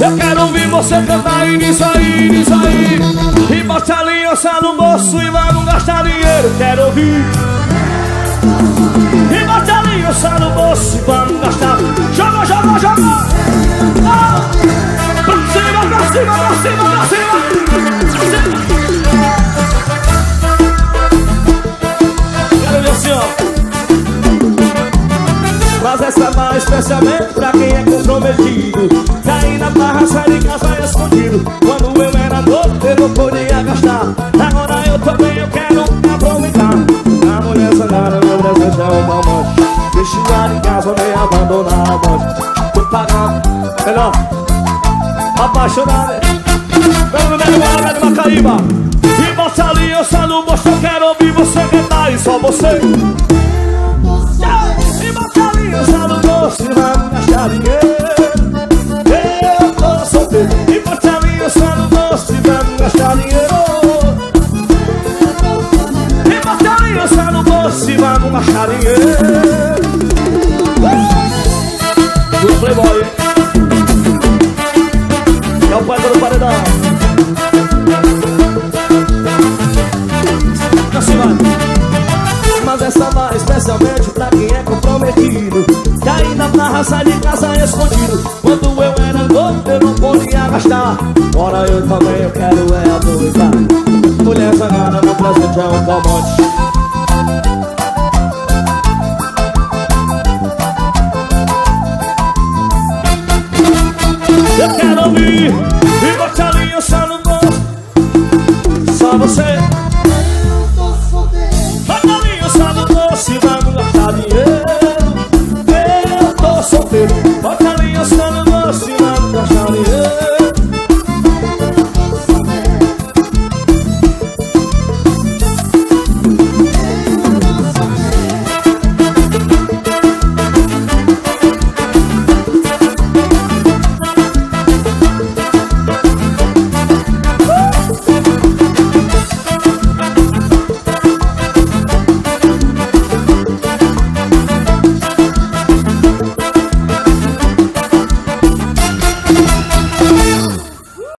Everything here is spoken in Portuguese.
Eu quero ouvir você cantar e nisso aí, nisso aí. E bote a aliança no bolso e vamos gastar dinheiro Quero ouvir. E bote a aliança no bolso e vamos gastar. Joga, joga, joga essa vai especialmente pra quem é comprometido. Caí na barra, sai de casa escondido. Quando eu era novo, eu não podia gastar. Agora eu também, eu quero aproveitar. A mulher sangrada, meu presente é um amante. Deixa em casa, meio abandonado Tô pagando, melhor Apaixonado. Meu nome é de Macaíba. E bota aliança no bolso, eu quero ouvir você cantar E só você dinheiro Do Playboy É o pai do paredão Assim Mas essa vai especialmente pra quem é comprometido Caí na barra, sai de casa escondido Quando eu era novo, eu não podia gastar Agora eu também, eu quero é aproveitar eu quero ouvir E bote a linha só no bolso Só você. Eu tô fodendo Bota a linha só no bolso